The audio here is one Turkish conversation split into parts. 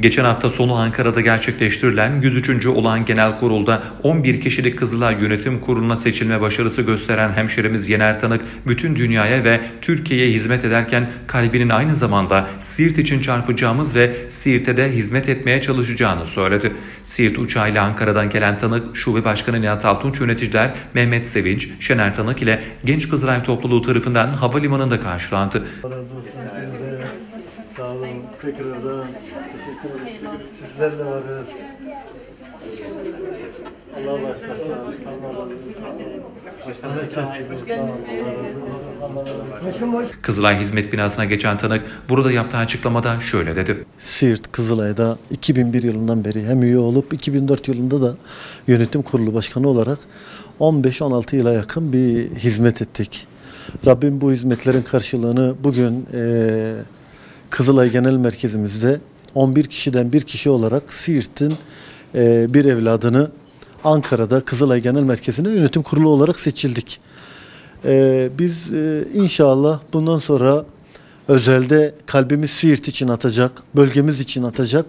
Geçen hafta sonu Ankara'da gerçekleştirilen 103. olan genel kurulda 11 kişilik Kızılay Yönetim Kurulu'na seçilme başarısı gösteren hemşerimiz Yener Tanık bütün dünyaya ve Türkiye'ye hizmet ederken kalbinin aynı zamanda Siirt için çarpacağımız ve Siirt'e de hizmet etmeye çalışacağını söyledi. Siirt uçağıyla Ankara'dan gelen Tanık, Şube Başkanı Nihat Altunç yöneticiler Mehmet Sevinç, Şener Tanık ile Genç Kızılay topluluğu tarafından havalimanında karşılandı. Allah razı olsun hepinize. Sağ olun. Tekrardan teşekkür ederim. Sizlerle varız. Allah başlasın. Allah razı olsun. Kızılay Hizmet Binası'na geçen Tanık burada yaptığı açıklamada şöyle dedi. Siirt Kızılay'da 2001 yılından beri hem üye olup 2004 yılında da yönetim kurulu başkanı olarak 15-16 yıla yakın bir hizmet ettik. Rabbim bu hizmetlerin karşılığını bugün eee, Kızılay Genel Merkezimizde 11 kişiden bir kişi olarak Siirt'in eee, bir evladını Ankara'da Kızılay Genel Merkezi'ne yönetim kurulu olarak seçildik. Ee, biz e, inşallah bundan sonra özelde kalbimiz Siirt için atacak, bölgemiz için atacak.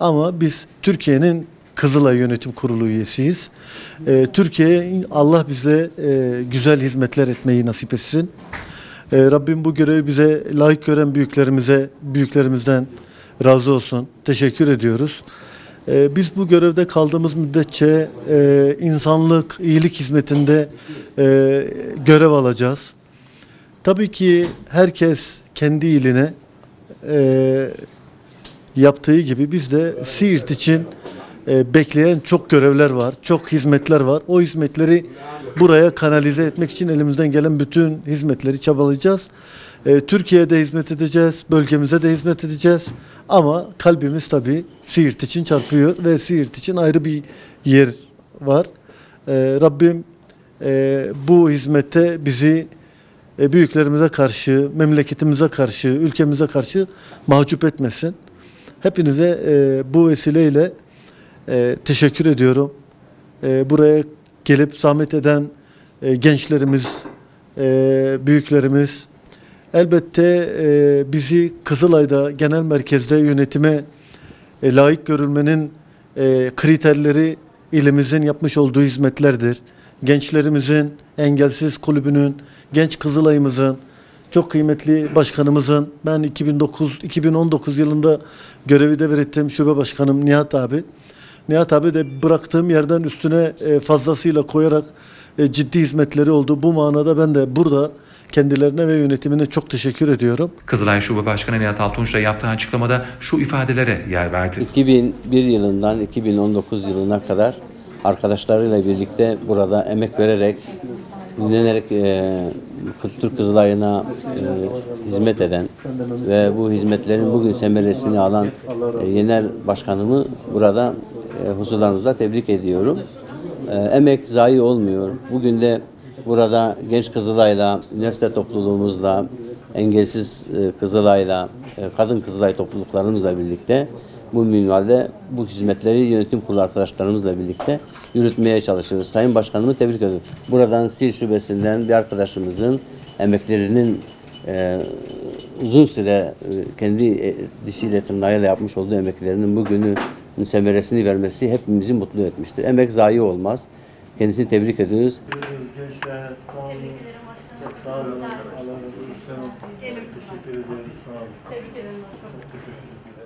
Ama biz Türkiye'nin Kızılay Yönetim Kurulu üyesiyiz. Ee, Türkiye'ye Allah bize e, güzel hizmetler etmeyi nasip etsin. Ee, Rabbim bu görevi bize layık gören büyüklerimize, büyüklerimizden razı olsun. Teşekkür ediyoruz. Ee, Biz bu görevde kaldığımız müddetçe e, insanlık, iyilik hizmetinde e, görev alacağız. Tabii ki herkes kendi iline e, yaptığı gibi biz de Siirt için e, bekleyen çok görevler var, çok hizmetler var. O hizmetleri buraya kanalize etmek için elimizden gelen bütün hizmetleri çabalayacağız. E, Türkiye'de hizmet edeceğiz, bölgemize de hizmet edeceğiz. Ama kalbimiz tabii Siirt için çarpıyor ve Siirt için ayrı bir yer var. E, Rabbim e, bu hizmette bizi e, büyüklerimize karşı, memleketimize karşı, ülkemize karşı mahcup etmesin. Hepinize e, bu vesileyle e, teşekkür ediyorum. E, buraya gelip zahmet eden e, gençlerimiz, e, büyüklerimiz, elbette e, bizi Kızılay'da genel merkezde yönetime e, layık görülmenin e, kriterleri ilimizin yapmış olduğu hizmetlerdir. Gençlerimizin, engelsiz kulübünün, genç Kızılay'ımızın, çok kıymetli başkanımızın, ben 2009 2019 yılında görevi devrettim şube başkanım Nihat abi. Nihat abi de bıraktığım yerden üstüne e, fazlasıyla koyarak e, ciddi hizmetleri oldu. Bu manada ben de burada kendilerine ve yönetimine çok teşekkür ediyorum. Kızılay Şube Başkanı Nihat Altunç da yaptığı açıklamada şu ifadelere yer verdi. 2001 yılından 2019 yılına kadar arkadaşlarıyla birlikte burada emek vererek, dinlenerek e, Türk Kızılay'ına e, hizmet eden ve bu hizmetlerin bugün semeresini alan e, Yener Başkanımı burada e, huzurlarınızda tebrik ediyorum. E, emek zayi olmuyor. Bugün de burada Genç Kızılay'la, üniversite topluluğumuzla, engelsiz e, Kızılay'la, kadın Kızılay topluluklarımızla birlikte bu minvalde bu hizmetleri yönetim kurulu arkadaşlarımızla birlikte yürütmeye çalışıyoruz. Sayın Başkanımı tebrik ediyorum. Buradan Sil Şubesi'nden bir arkadaşımızın emeklerinin e, uzun süre e, kendi e, dişiyle tırnağıyla yapmış olduğu emeklerinin bugünü semeresini vermesi hepimizi mutlu etmiştir. Emek zayi olmaz. Kendisini tebrik ediyoruz. Gençler sağ olun. Çok sağ olun. Allah razı olsun. Teşekkür ediyoruz. Sağ olun. Çok teşekkür ederim.